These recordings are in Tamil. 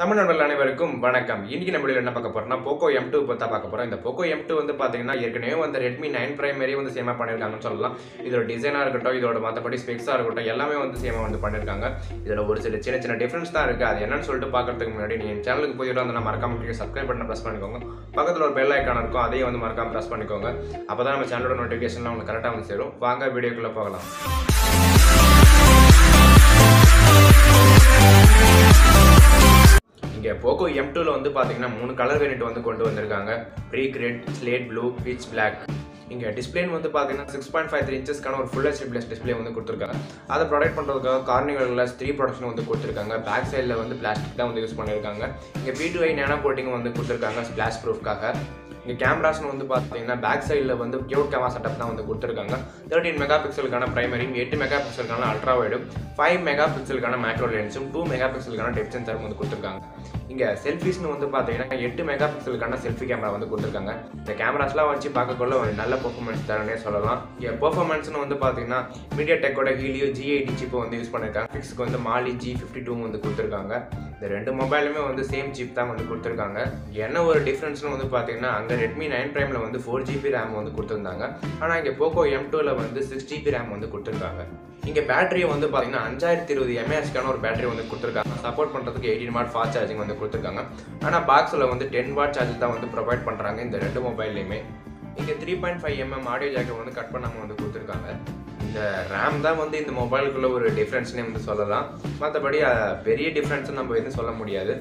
தமிழ் நண்பர்கள் அனைவருக்கும் வணக்கம். இன்னைக்கு நம்ம என்ன பார்க்க போறோம்னா போக்கோ எம் டூ பார்த்தா பார்க்க போறோம். இந்த போக்கோ எம் டூ வந்து பாத்தீங்கன்னா ஏற்கனவே வந்து ரெட்மி நைன் பிரைமரி வந்து சேமா பண்ணியிருக்காங்கன்னு சொல்லலாம். இதோட டிசைனா இருக்கட்டும் இதோட மற்றபடி ஸ்பெக்ஸா இருக்கட்டும் எல்லாமே வந்து சேமா வந்து பண்ணிருக்காங்க. இதுல ஒரு சில சின்ன சின்ன டிஃபரன்ஸ் தான் இருக்கு. அது என்னன்னு சொல்லிட்டு பார்க்கறதுக்கு முன்னாடி நீங்க சேனலுக்கு புதிய வந்து மறக்காம சப்ஸ்கிரைப் பண்ண ப்ரெஸ் பண்ணிக்கோங்க. பக்கத்துல ஒரு பெல் ஐக்கான் இருக்கும் அதையும் வந்து மறக்காம ப்ரெஸ் பண்ணிக்கோங்க. அப்பதான் நம்ம சேனலோட நோட்டிஃபிகேஷன்லாம் உங்களுக்கு கரெக்டாக வந்து சேரும். வாங்க வீடியோக்குள்ள போகலாம். போக்கோ எம் டூவில் வந்து பார்த்தீங்கன்னா மூணு கலர் வேரியண்ட் வந்து கொண்டு வந்திருக்காங்க. Pre red slate blue peach black இங்கே டிஸ்பிளேன்னு வந்து பார்த்தீங்கன்னா சிக்ஸ் பாயிண்ட் ஃபைவ் த்ரீ இன்ச்சஸ்க்கான ஒரு ஃபுல் ஹெச்டி ப்ளஸ் டிஸ்பிளே வந்து கொடுத்துருக்காங்க. அதை ப்ரொடக்ட் பண்ணுறதுக்காக கார்னிவல் கிளாஸ் த்ரீ ப்ரொடக்ஷன் வந்து கொடுத்துருக்காங்க. பேக் சைடில் வந்து பிளாஸ்டிக் தான் வந்து யூஸ் பண்ணியிருக்காங்க இங்கே P two I nano coating வந்து கொடுத்துருக்காங்க ஸ்பிளாஷ் ப்ரூஃப்காக இங்கே கேமராஸ்னு வந்து பார்த்தீங்கன்னா பேக் சைடில் வந்து கியூட் கேமரா செட்டப் தான் வந்து கொடுத்துருக்காங்க. தேர்ட்டின் மெகா பிக்சலுக்கான பிரைமரியும் எட்டு மெகா பிக்சலுக்கான அல்ட்ரா வைடும் ஃபைவ் மெகா பிக்சலுக்கான மேக்ரோ லென்ஸும் டூ மெகா பிக்சலுக்கான டெப் சென்சரும் வந்து கொடுத்துருக்காங்க. இங்கே செல்ஃபிஸ்னு வந்து பார்த்தீங்கன்னா எட்டு மெகா பிக்சலுக்கான செல்ஃபி கேமரா வந்து கொடுத்துருக்காங்க. இந்த கேமராஸ்லாம் வச்சு பார்க்கக்குள்ள ஒரு நல்ல பெர்ஃபார்மன்ஸ் தரனே சொல்லலாம். இங்கே பெர்ஃபார்மன்ஸ்னு வந்து பார்த்தீங்கன்னா மீடியா டெக்கோட ஹீலியோ ஜி எயிட்டி சிப்பு வந்து யூஸ் பண்ணியிருக்காங்க ஃபிக்ஸ்க்கு வந்து மாலி ஜி ஃபிஃப்டி டூ வந்து கொடுத்துருக்காங்க. இந்த ரெண்டு மொபைலுமே வந்து சேம் சிப் தான் வந்து கொடுத்துருக்காங்க. என்ன ஒரு டிஃப்ரென்ஸ்னு வந்து பார்த்தீங்கன்னா அங்கே ரெட்மி நைன் ப்ரைமில் வந்து ஃபோர் ஜிபி ரேம் வந்து கொடுத்துருந்தாங்க. ஆனால் இங்கே போக்கோ எம் டூவில் வந்து சிக்ஸ் ஜிபி ரேம் வந்து கொடுத்துருக்காங்க. இங்கே பேட்டரி வந்து பார்த்தீங்கன்னா அஞ்சாயிரத்தி இருபது எம்ஏஹெச்க்கான ஒரு பேட்டரி வந்து கொடுத்துருக்காங்க. சப்போர்ட் பண்ணுறதுக்கு எயிட்டின் மார்ட் ஃபாஸ்ட் சார்ஜிங் வந்து கொடுத்துருக்காங்க. ஆனால் பாக்ஸில் வந்து டென் வாட் சார்ஜ் தான் வந்து ப்ரொவைட் பண்ணுறாங்க இந்த ரெண்டு மொபைல்லையுமே இங்கே three point five MM audio jacket வந்து கட் பண்ணாமல் வந்து கொடுத்துருக்காங்க. இந்த ரேம் தான் வந்து இந்த மொபைலுக்குள்ள ஒரு டிஃப்ரென்ஸ்னே வந்து சொல்லலாம். மற்றபடி பெரிய டிஃப்ரென்ஸும் நம்ம எதுவும் சொல்ல முடியாது.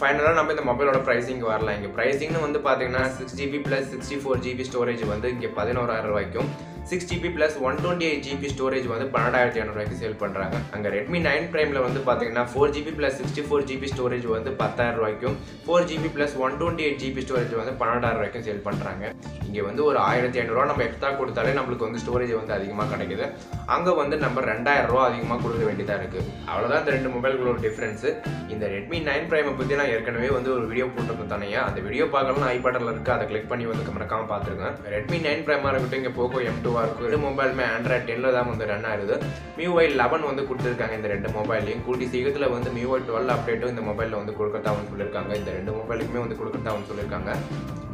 ஃபைனலாக நம்ம இந்த மொபைலோட ப்ரைஸிங் வரலாம். இங்கே ப்ரைஸிங்னு வந்து பார்த்தீங்கன்னா six GB plus sixty four GB storage வந்து இங்கே பதினோராயிரம் ரூபாய்க்கும். Six GB plus one twenty eight GB storage வந்து பன்னெண்டாயிரத்தி இரநூறுவாய்க்கு சேல் பண்ணுறாங்க அங்கே ரெட்மி நைன் ப்ரைமில் வந்து பார்த்தீங்கன்னா four GB plus sixty four GB storage வந்து பத்தாயிரம் ரூபாய்க்கும் four GB plus one twenty eight GB storage வந்து பன்னெண்டாயிரம் ரூபாய்க்கும் சேல் பண்ணுறாங்க இங்கே வந்து ஒரு ஆயிரத்தி ஐநூறுரூவா நம்ம எக்ஸ்ட்ரா கொடுத்தாலே நம்மளுக்கு வந்து ஸ்டோரேஜ் வந்து அதிகமாக கிடைக்குது. அங்கே வந்து நம்ம ரெண்டாயிரம் ரூபா அதிகமாக கொடுக்க வேண்டியதாக இருக்குது அவ்வளோதான் இந்த ரெண்டு மொபைல்களோட டிஃப்ரென்ஸு இந்த ரெட்மி நைன் ப்ரைமை பற்றி நான் ஏற்கனவே வந்து ஒரு வீடியோ போட்டிருக்கேன் தானேயா? அந்த வீடியோ பார்க்கலாம் ஐ இருக்குது அதை கிளிக் பண்ணி வந்து மறக்காமல் பார்த்துருக்கேன் ரெட்மி நைன் ப்ரைமாக இருக்கட்டும் இங்கே போக்கோ எம் டூ டூவாக இருக்கும் ரெண்டு மொபைலுமே ஆண்ட்ராய்ட் டென்னில் தான் வந்து ரன் ஆகுது. மியூஐ லெவன் வந்து கொடுத்துருக்காங்க இந்த ரெண்டு மொபைல்லையும் கூட்டி சீக்கிரத்தில் வந்து மியூஐ டுவெல் அப்டேட்டும் இந்த மொபைலில் வந்து கொடுக்கறதா சொல்லியிருக்காங்க இந்த ரெண்டு மொபைலுக்குமே வந்து கொடுக்கறதா சொல்லியிருக்காங்க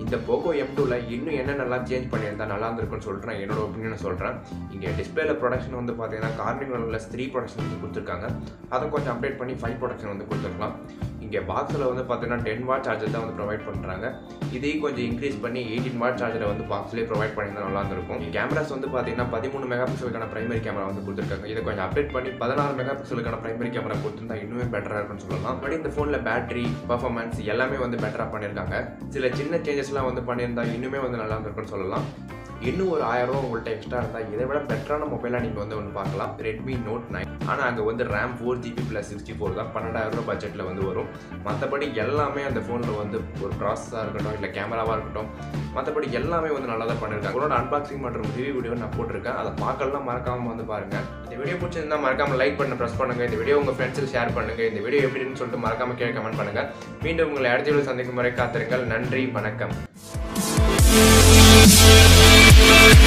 இந்த போக்கோ எம் டூவில் இன்னும் என்னென்னலாம் சேஞ்ச் பண்ணியிருந்தா நல்லா இருந்திருக்குன்னு சொல்கிறேன் என்னோட ஒப்பீனியனை சொல்கிறேன் இங்கே டிஸ்பிளேல ப்ரொடக்ஷன் வந்து பார்த்தீங்கன்னா கார்னிவலில் த்ரீ ப்ரொடக்ஷன் வந்து கொடுத்துருக்காங்க. அதை கொஞ்சம் அப்டேட் பண்ணி ஃபைவ் ப்ரொடக்ஷன் வந்து கொடுத்துருக்கலாம். இங்கே பாக்ஸில் வந்து பார்த்தீங்கன்னா டென் வாட் சார்ஜர் தான் வந்து ப்ரொவைட் பண்ணுறாங்க இதையும் கொஞ்சம் இன்க்ரீஸ் பண்ணி எயிட்டீன் வாட் சார்ஜரை வந்து பாக்ஸ்லேயே ப்ரொவைட் பண்ணியிருந்தா நல்லா இருந்திருக்கும். கேமராஸ் வந்து பார்த்தீங்கன்னா பதிமூணு மெகா பிக்சலுக்கான பிரைமரி கேமரா வந்து கொடுத்துருக்காங்க. இதை கொஞ்சம் அப்டேட் பண்ணி பதினாறு மெகா பிக்சலுக்கான பிரைமரி கேமரா கொடுத்துருந்தா இன்னுமே பெட்டராக இருக்கும்னு சொல்லலாம். பட் இந்த ஃபோனில் பேட்டரி பர்ஃபார்மன்ஸ் எல்லாமே வந்து பெட்டராக பண்ணியிருக்காங்க. சில சின்ன சேஞ்சஸ்லாம் வந்து பண்ணியிருந்தா இன்னுமே வந்து நல்லா இருந்திருக்கும்னு சொல்லலாம். இன்னும் ஒரு ஆயிரம் ரூபா உங்கள்கிட்ட எக்ஸ்ட்ரா இருந்தால் இதை விட பெட்டரான மொபைலாக நீங்கள் வந்து ஒன்று பார்க்கலாம். ரெட்மி நோட் நைன் ஆனால் அங்கே வந்து RAM four GB plus sixty four தான். பன்னெண்டாயிரம் ரூபா பட்ஜெட்டில் வந்து வரும். மற்றபடி எல்லாமே அந்த ஃபோனில் வந்து ஒரு ப்ராசஸாக இருக்கட்டும் இல்லை கேமராவாக இருக்கட்டும் மற்றபடி எல்லாமே வந்து நல்லா தான் பண்ணியிருக்காங்க உங்களோட அன்பாக்சிங் மற்றும் ரிவ்யூ வீடியோ நான் போட்டிருக்கேன். அதை பார்க்கலாம் மறக்காமல் வந்து பாருங்கள் இந்த வீடியோ பிடிச்சிருந்தா மறக்காமல் லைக் பண்ண ப்ரெஸ் பண்ணுங்கள் இந்த வீடியோ உங்கள் ஃப்ரெண்ட்ஸுக்கு ஷேர் பண்ணுங்கள் இந்த வீடியோ எப்படின்னு சொல்லிட்டு மறக்காமல் கீழே கமெண்ட் பண்ணுங்கள் மீண்டும் உங்களை அடுத்த வீடியோ சந்திக்கும் வரை காத்திருங்கள். நன்றி வணக்கம்.